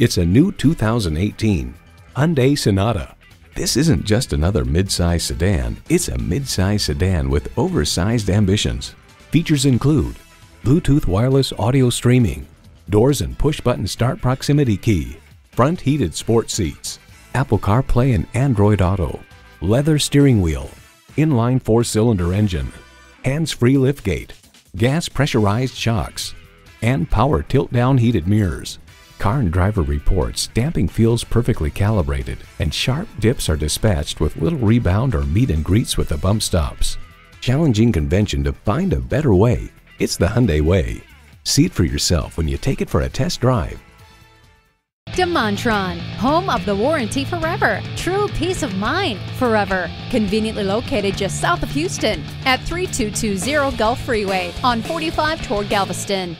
It's a new 2018 Hyundai Sonata. This isn't just another midsize sedan, it's a midsize sedan with oversized ambitions. Features include Bluetooth wireless audio streaming, doors and push-button start proximity key, front heated sport seats, Apple CarPlay and Android Auto, leather steering wheel, inline four-cylinder engine, hands-free liftgate, gas pressurized shocks, and power tilt-down heated mirrors. Car and driver reports damping feels perfectly calibrated and sharp dips are dispatched with little rebound or meet and greets with the bump stops. Challenging convention to find a better way. It's the Hyundai way. See it for yourself when you take it for a test drive. DeMontrond, home of the warranty forever. True peace of mind forever. Conveniently located just south of Houston at 3220 Gulf Freeway on 45 toward Galveston.